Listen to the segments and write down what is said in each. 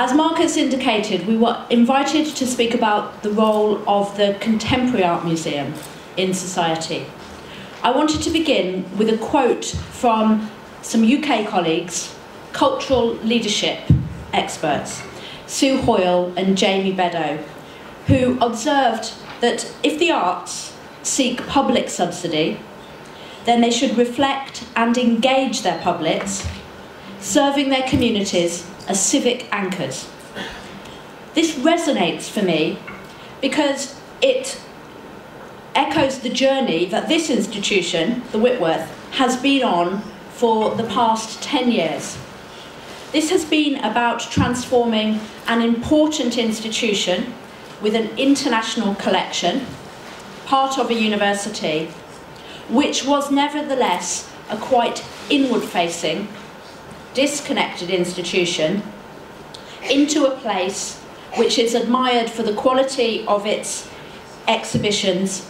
As Marcus indicated, we were invited to speak about the role of the Contemporary Art Museum in society. I wanted to begin with a quote from some UK colleagues, cultural leadership experts, Sue Hoyle and Jamie Beddoe, who observed that if the arts seek public subsidy, then they should reflect and engage their publics, serving their communities as civic anchors. This resonates for me because it echoes the journey that this institution, the Whitworth, has been on for the past 10 years. This has been about transforming an important institution with an international collection, part of a university, which was nevertheless a quite inward facing disconnected institution into a place which is admired for the quality of its exhibitions,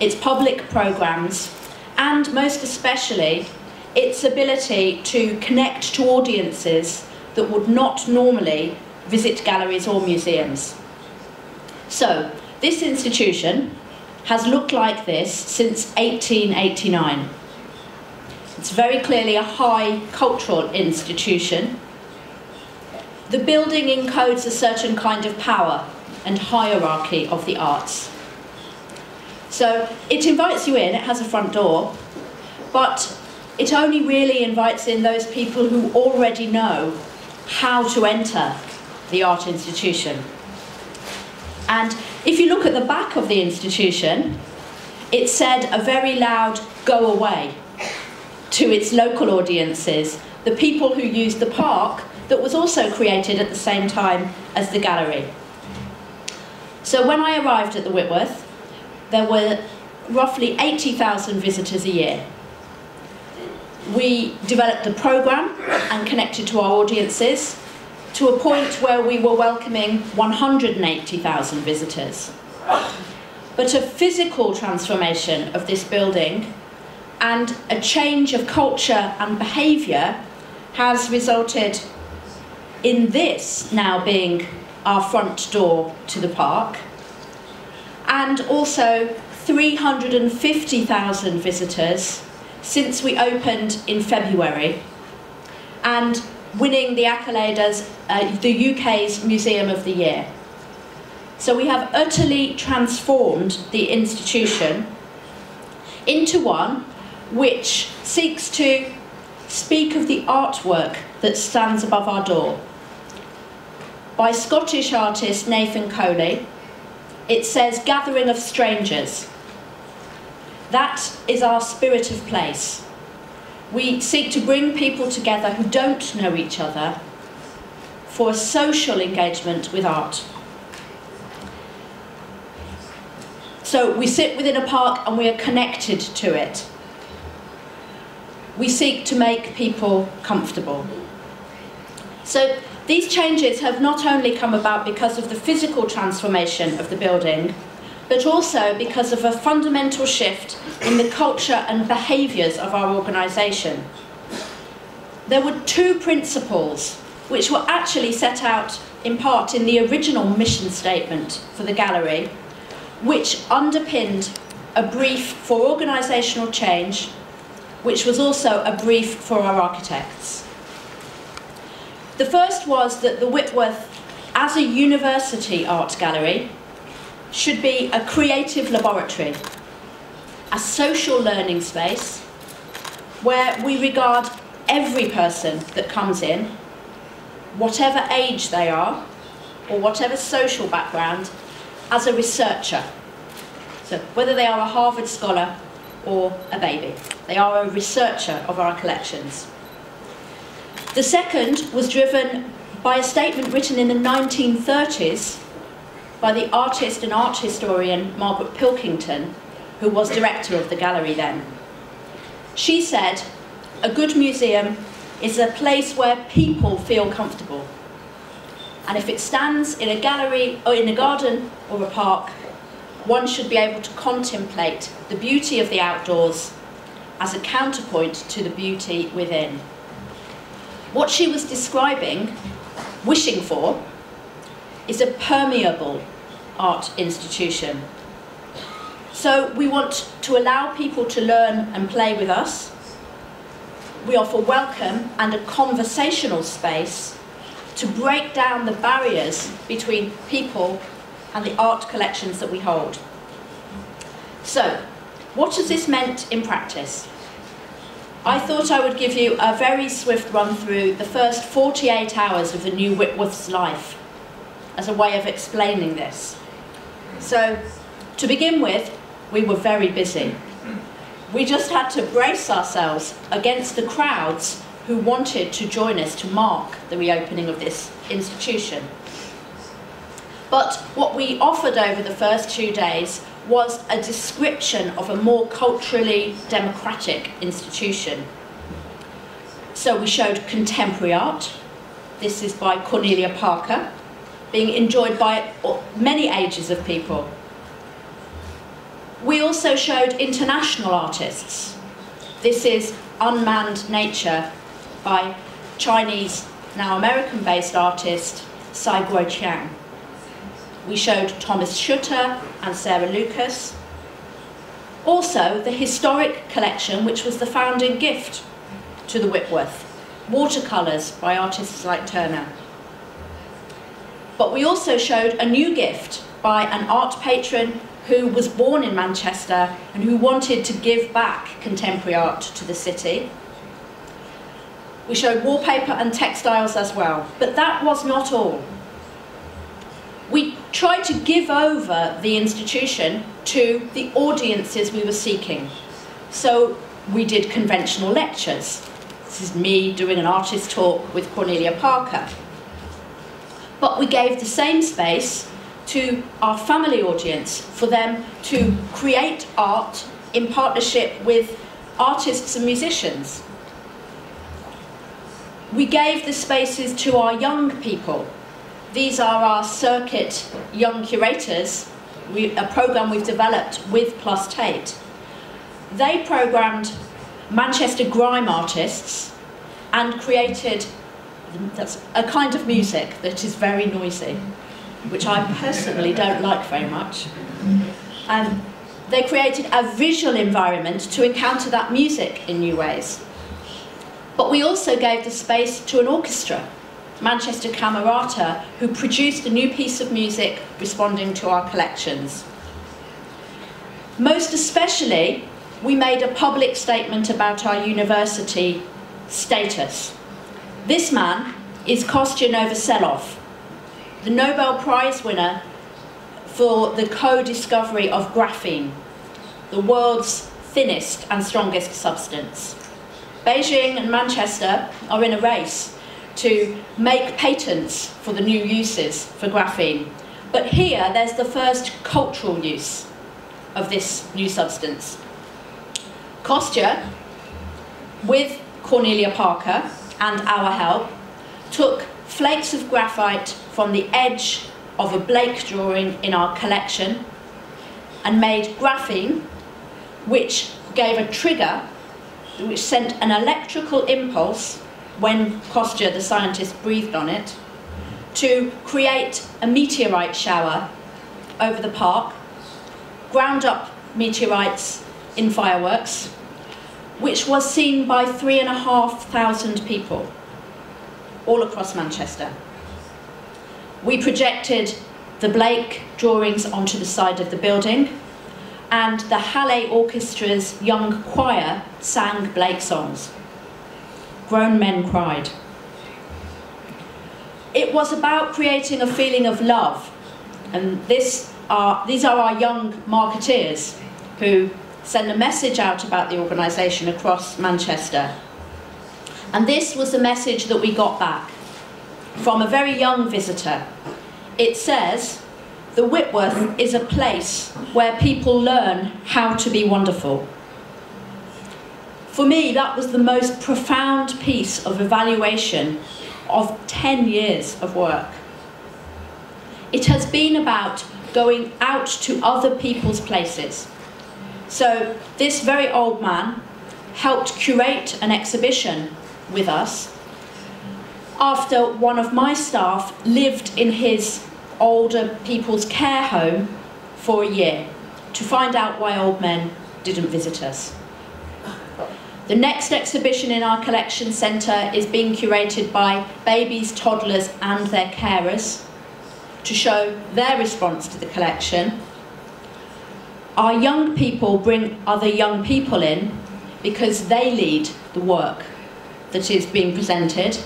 its public programmes, and most especially its ability to connect to audiences that would not normally visit galleries or museums. So, this institution has looked like this since 1889. It's very clearly a high cultural institution. The building encodes a certain kind of power and hierarchy of the arts. So it invites you in, it has a front door, but it only really invites in those people who already know how to enter the art institution. And if you look at the back of the institution, it said a very loud go away to its local audiences, the people who used the park that was also created at the same time as the gallery. So when I arrived at the Whitworth, there were roughly 80,000 visitors a year. We developed a programme and connected to our audiences to a point where we were welcoming 180,000 visitors. But a physical transformation of this building and a change of culture and behaviour has resulted in this now being our front door to the park and also 350,000 visitors since we opened in February and winning the accolade as uh, the UK's Museum of the Year. So we have utterly transformed the institution into one which seeks to speak of the artwork that stands above our door. By Scottish artist Nathan Coley, it says Gathering of Strangers. That is our spirit of place. We seek to bring people together who don't know each other for a social engagement with art. So we sit within a park and we are connected to it we seek to make people comfortable. So these changes have not only come about because of the physical transformation of the building, but also because of a fundamental shift in the culture and behaviours of our organisation. There were two principles which were actually set out in part in the original mission statement for the gallery, which underpinned a brief for organisational change which was also a brief for our architects. The first was that the Whitworth, as a university art gallery, should be a creative laboratory, a social learning space, where we regard every person that comes in, whatever age they are, or whatever social background, as a researcher. So whether they are a Harvard scholar or a baby. They are a researcher of our collections. The second was driven by a statement written in the 1930s by the artist and art historian Margaret Pilkington, who was director of the gallery then. She said, a good museum is a place where people feel comfortable. And if it stands in a gallery or in a garden or a park, one should be able to contemplate the beauty of the outdoors as a counterpoint to the beauty within. What she was describing wishing for is a permeable art institution. So we want to allow people to learn and play with us. We offer welcome and a conversational space to break down the barriers between people and the art collections that we hold. So, what has this meant in practice? I thought I would give you a very swift run through the first 48 hours of the new Whitworth's life as a way of explaining this. So, to begin with, we were very busy. We just had to brace ourselves against the crowds who wanted to join us to mark the reopening of this institution. But what we offered over the first two days was a description of a more culturally democratic institution. So we showed contemporary art. This is by Cornelia Parker, being enjoyed by many ages of people. We also showed international artists. This is Unmanned Nature by Chinese, now American-based artist Cai Guo-Qiang. We showed Thomas Schütte and Sarah Lucas. Also, the historic collection, which was the founding gift to the Whitworth, watercolours by artists like Turner. But we also showed a new gift by an art patron who was born in Manchester and who wanted to give back contemporary art to the city. We showed wallpaper and textiles as well, but that was not all. Tried to give over the institution to the audiences we were seeking. So we did conventional lectures. This is me doing an artist talk with Cornelia Parker. But we gave the same space to our family audience for them to create art in partnership with artists and musicians. We gave the spaces to our young people these are our circuit young curators, we, a program we've developed with Plus Tate. They programmed Manchester grime artists and created that's a kind of music that is very noisy, which I personally don't like very much. And they created a visual environment to encounter that music in new ways. But we also gave the space to an orchestra Manchester Camerata, who produced a new piece of music responding to our collections. Most especially, we made a public statement about our university status. This man is Kostya Novoselov, the Nobel Prize winner for the co-discovery of graphene, the world's thinnest and strongest substance. Beijing and Manchester are in a race to make patents for the new uses for graphene. But here, there's the first cultural use of this new substance. Kostya, with Cornelia Parker and our help, took flakes of graphite from the edge of a Blake drawing in our collection and made graphene, which gave a trigger which sent an electrical impulse when Kostya, the scientist, breathed on it, to create a meteorite shower over the park, ground up meteorites in fireworks, which was seen by three and a half thousand people all across Manchester. We projected the Blake drawings onto the side of the building and the Hallé Orchestra's young choir sang Blake songs grown men cried. It was about creating a feeling of love, and this are, these are our young marketeers who send a message out about the organisation across Manchester. And this was the message that we got back from a very young visitor. It says, the Whitworth is a place where people learn how to be wonderful. For me, that was the most profound piece of evaluation of 10 years of work. It has been about going out to other people's places. So this very old man helped curate an exhibition with us after one of my staff lived in his older people's care home for a year to find out why old men didn't visit us. The next exhibition in our collection centre is being curated by babies, toddlers and their carers to show their response to the collection. Our young people bring other young people in because they lead the work that is being presented.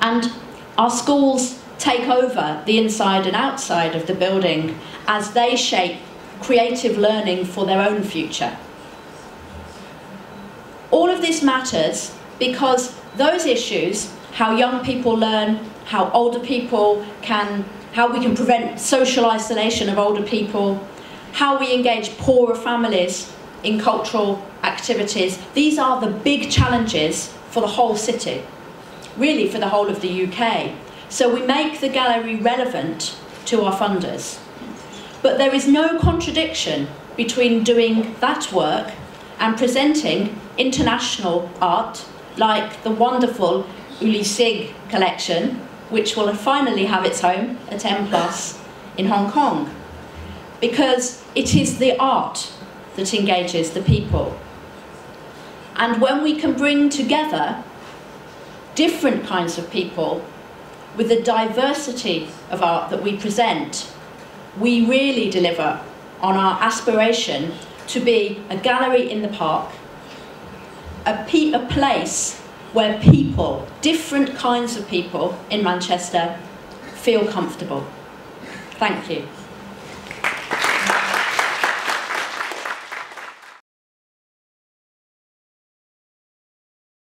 And our schools take over the inside and outside of the building as they shape creative learning for their own future. All of this matters because those issues, how young people learn, how older people can, how we can prevent social isolation of older people, how we engage poorer families in cultural activities, these are the big challenges for the whole city, really for the whole of the UK. So we make the gallery relevant to our funders. But there is no contradiction between doing that work and presenting international art like the wonderful Uli Sigg collection, which will finally have its home at M Plus in Hong Kong. Because it is the art that engages the people. And when we can bring together different kinds of people with the diversity of art that we present, we really deliver on our aspiration to be a gallery in the park, a, pe- a place where people, different kinds of people in Manchester, feel comfortable. Thank you.